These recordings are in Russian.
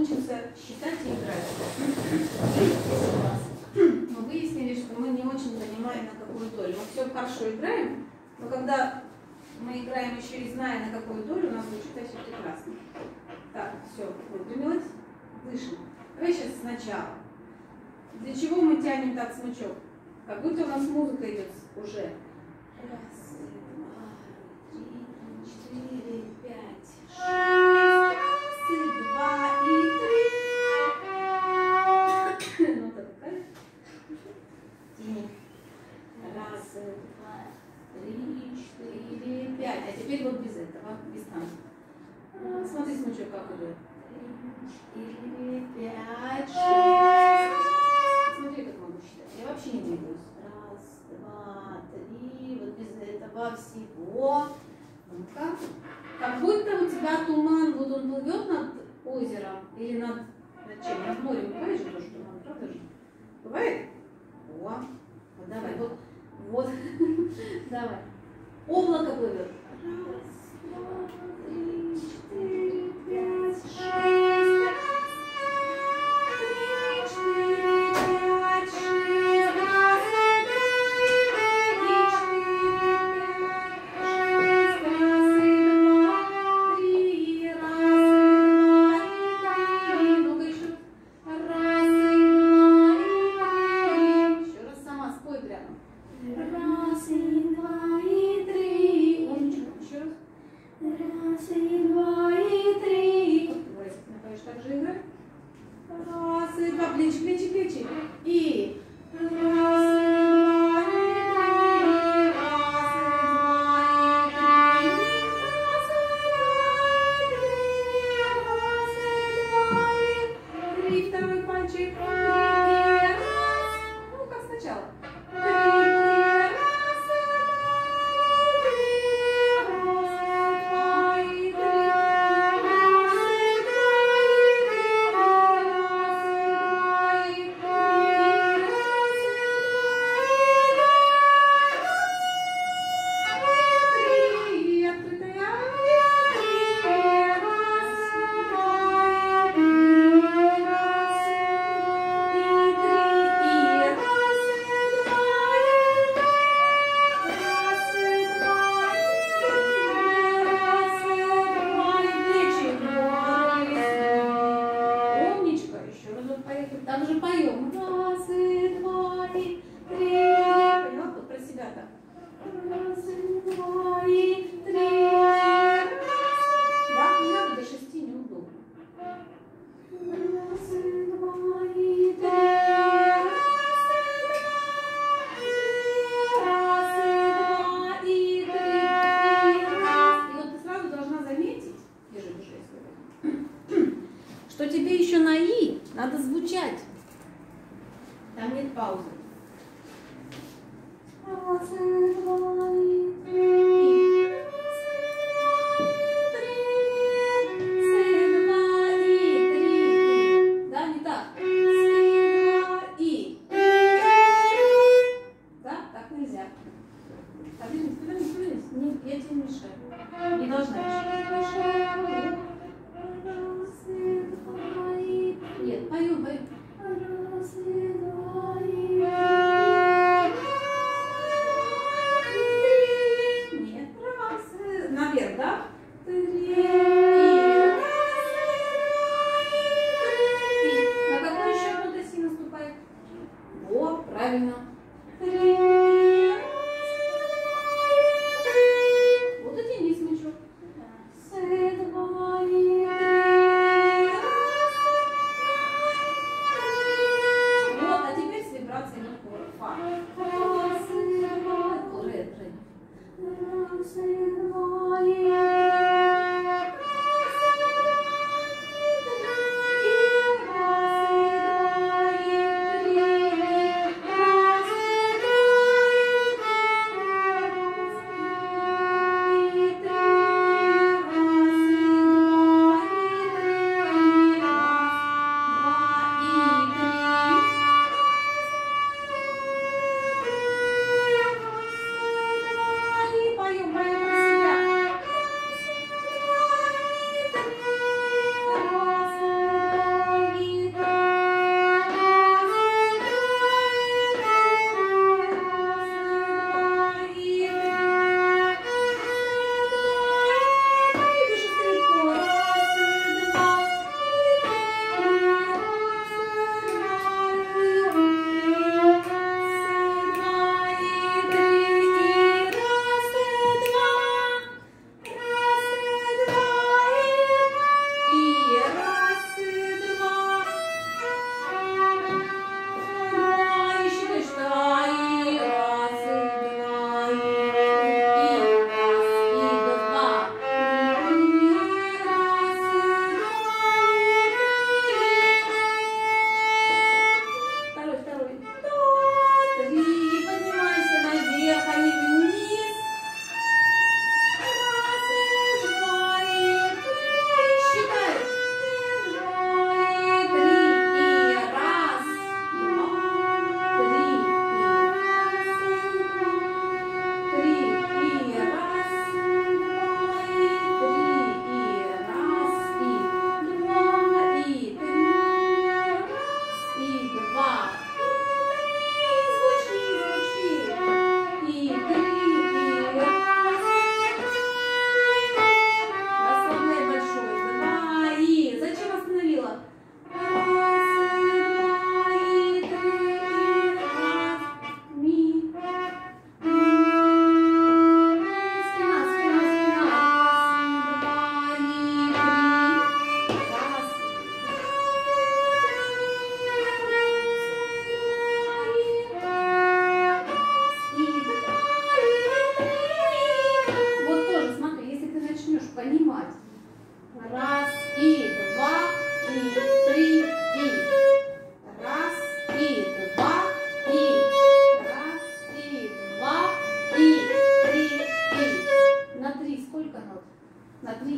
учимся считать и играть. Мы выяснили, что мы не очень понимаем, на какую долю. Мы все хорошо играем, но когда мы играем еще и зная, на какую долю, у нас получится все прекрасно. Так, все, выпрямилась, дышим. Давай сейчас сначала. Для чего мы тянем так смычок? Как будто у нас музыка идет уже. плюс раз, два, три, вот без этого всего. Ну-ка. Как будто у тебя туман, вот он плывет над озером или над, над чем? Над морем. Бывает же тоже туман, правда же? Бывает? О, вот давай, вот, вот, давай. Облако плывет. Раз, два, tak żyjmy. No, raz, no, dwa, pięć, pięć, pięć i raz,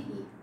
Hee.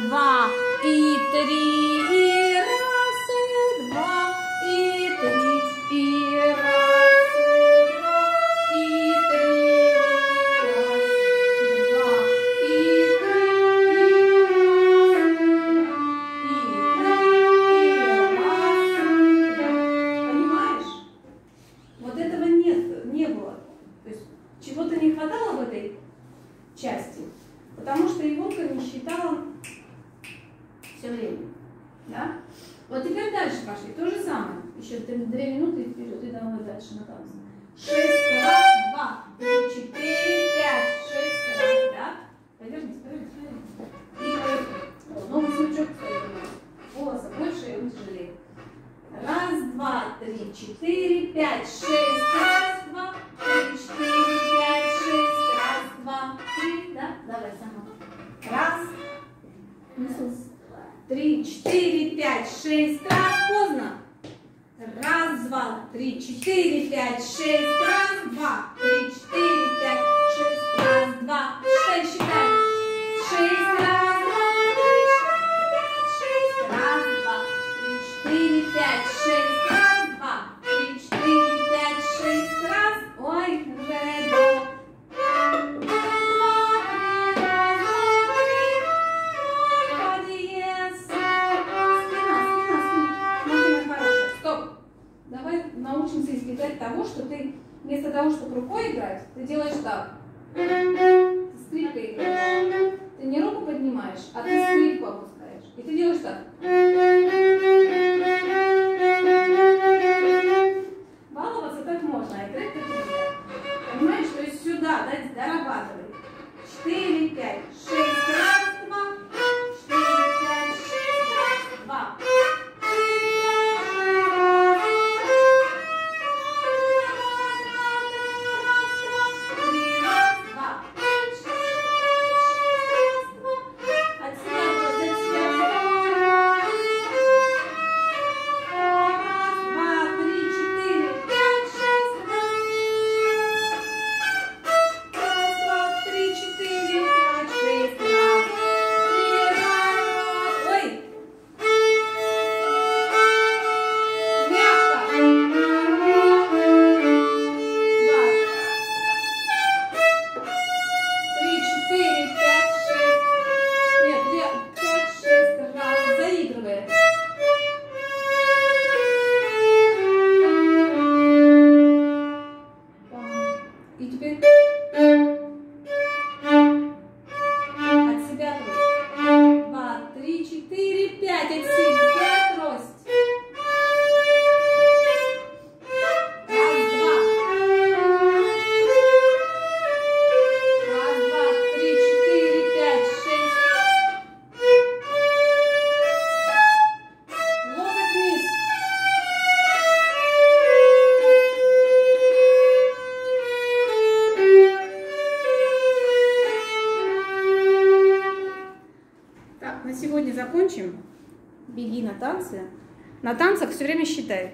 два и три, і раз, і два, и три, і раз, і два, и три, і два, і три, і два. Понимаешь? Вот этого нет, не было. То есть чего-то не хватало в этой части, потому что его не считала все время. Да? Вот теперь дальше пошли. То же самое. Еще две минуты вперед и домой дальше на танцы. Шесть раз, два, три, четыре, пять, шесть раз, да? Повернись, повернись, повернись. Э, новый смычок Волосы больше и он. Раз, два, три, четыре, пять, шесть. し た все время считай.